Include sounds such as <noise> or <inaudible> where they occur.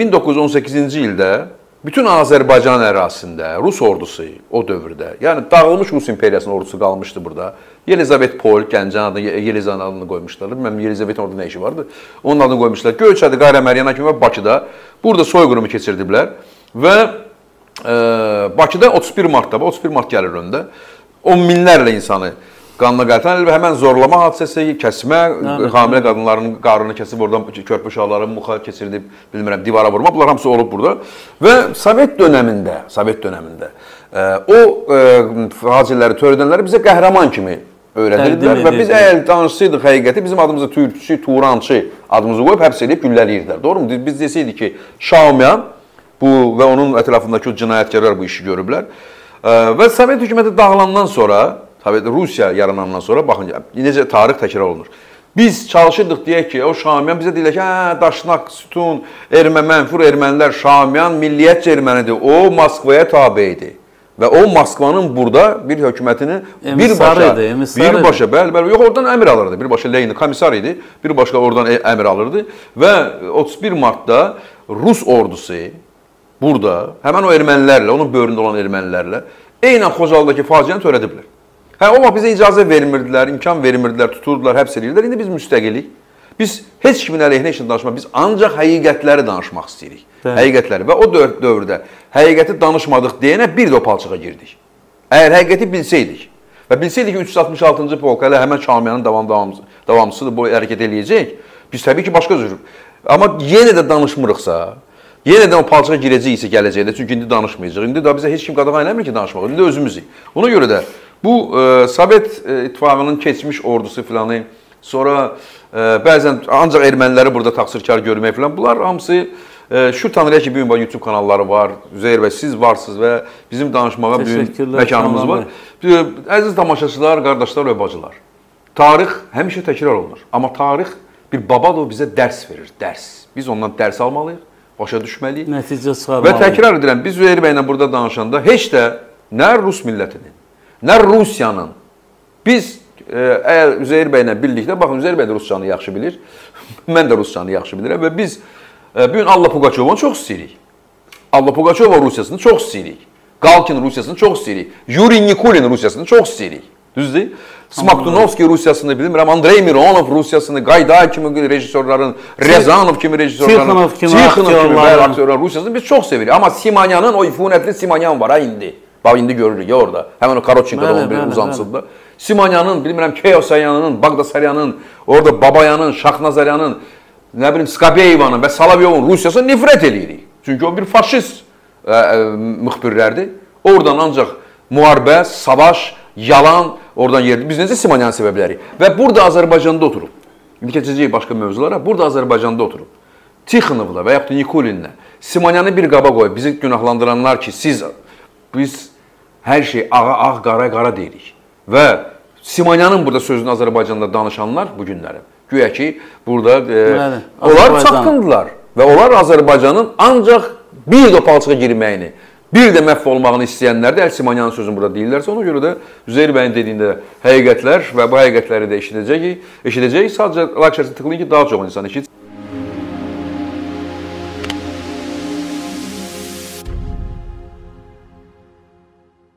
1918-ci ildə bütün Azərbaycan ərazisində Rus ordusu o dövrdə, yəni dağılmış Rus imperiyasının ordusu qalmışdı burada. Yelizavet Pol, Gəncən adını Yelizan adını qoymuşlar. Bilmirəm Yelizavetin orada nə işi vardı. Onun adını qoymuşlar. Göyçədi, Qayraməryana kimi Bakıda burada soyqırımı keçirdiblər və e, Bakıda 31 martda, 31 mart gəlir öndə 10 minlərlə insanı qanla qaytan və həmən zorlama hadisəsi, kəsmə, hamilə qadınların qarnını kəsib oradan körpə uşaqları muxa keçirdib, bilmirəm, divara vurma, bunlar hamısı olub burada. Və Sovet dövründə, Sovet dövründə e, o e, faciələri törədənləri bizə qəhrəman kimi öyrədirdilər və biz əgər danışsaydıq həqiqəti bizim adımızı türkçü, turançı adımızı qoyub həbs edib güllələyirdilər. Doğrumu? Biz desəydik ki, Şaumyan bu və onun ətrafındakı cinayətkarlar bu işi görüblər. E, və Sovet hökuməti dağılandan sonra Sovet Rusiya yaranandan sonra baxın necə tarix təkrar olunur. Biz çalışırdıq deyək ki, o Şamiyan bizə deyirlər ki, hə, Daşnak, Sütun, Ermə, mənfur ermənilər, Şamiyan milliyyətcə ermənidir. O Moskvaya tabe idi. Və o Moskvanın burada bir hökumətini birbaşa idi, birbaşa, bəli, bəli, yox oradan əmr alırdı. Birbaşa Lenin komissar idi, birbaşa oradan e, əmr alırdı və 31 martda Rus ordusu burada həmin o ermənilərlə, onun böyründə olan ermənilərlə eynən Xocaldakı faciəni törədiblər. Hə, o vaxt bizə icazə vermirdilər, imkan vermirdilər, tuturdular, həbs edirdilər. İndi biz müstəqilik. Biz heç kimin əleyhinə heç danışmaq, biz ancaq həqiqətləri danışmaq istəyirik. Bəli. Həqiqətləri və o dövr dövrdə həqiqəti danışmadıq deyənə bir də o palçığa girdik. Əgər həqiqəti bilsəydik və bilsəydik ki 366-cı polk hələ həmin Şamiyanın davam davamçısı, davamçısıdır, bu hərəkət eləyəcək, biz təbii ki başqa cür. Amma yenə də danışmırıqsa, yenə də o palçığa girəcəyiksə gələcəkdə, çünki indi danışmayacağıq. İndi də bizə heç kim qadağan eləmir ki, danışmaq. İndi özümüzük. Ona görə də Bu e, Sovet e, İttifaqının keçmiş ordusu filanı, sonra e, bəzən ancaq erməniləri burada təqsirkar görmək filan, bunlar hamısı e, şükür Tanrıya ki, bu gün YouTube kanalları var. Üzeyir bəy siz varsınız və bizim danışmağa bu gün məkanımız var. Əziz tamaşaçılar, qardaşlar və bacılar. Tarix həmişə təkrar olunur. Amma tarix bir babadır, bizə dərs verir, dərs. Biz ondan dərs almalıyıq, başa düşməliyik. Nəticə çıxarmalıyıq. Və təkrar edirəm, biz Üzeyir bəylə burada danışanda heç də nə Rus millətinin, nə Rusiyanın. Biz e, əgər Üzeyir bəylə birlikdə, baxın Üzeyir bəy də rusçanı yaxşı bilir. <laughs> Mən də rusçanı yaxşı bilirəm və biz e, bu gün Allah Pugaçovunu çox istəyirik. Allah Pugaçova Rusiyasını çox istəyirik. Galkin Rusiyasını çox istəyirik. Yuri Nikulin Rusiyasını çox istəyirik. Düzdür? Smaktunovski Rusiyasını bilmirəm, Andrey Mironov Rusiyasını, Qayday kimi rejissorların, Rezanov kimi rejissorların, Tixonov kimi, Tixonov kimi bəli aktyorlar Rusiyasını biz çox sevirik. Amma Simanyanın o ifunətli Simanyan var ha indi. Bax indi görürük ya orada. Həmin o Karoçinkoda onun bir uzantısında. Simanyanın, bilmirəm Keosayanın, Bagdasaryanın, orada Babayanın, Şahnazaryanın, nə bilim Skabeyevanın və Salavyovun Rusiyasına nifrət eləyirik. Çünki o bir faşist ə, ə, müxbirlərdir. Oradan ancaq müharibə, savaş, yalan oradan yerdir. Biz necə Simanyanı sevə bilərik? Və burada Azərbaycanda oturub. İndi keçəcəyik başqa mövzulara. Burada Azərbaycanda oturub. Tixonovla və yaxud da Nikolinlə Simanyanı bir qaba qoyub bizi günahlandıranlar ki, siz biz hər şey ağa ağ, qara qara deyirik. Və Simonyanın burada sözünü Azərbaycanda danışanlar bu günləri güya ki, burada e, Bəli, onlar çapqındılar və onlar Azərbaycanın ancaq bir də palçığa girməyini, bir də məhv olmağını istəyənlər də Əl-Simanyanın sözünü burada deyirlərsə, ona görə də Üzeyir bəyin dediyində həqiqətlər və bu həqiqətləri də eşidəcəyik. Eşidəcəyik. Sadəcə like şərifi tıklayın ki, daha çox insan eşitsin.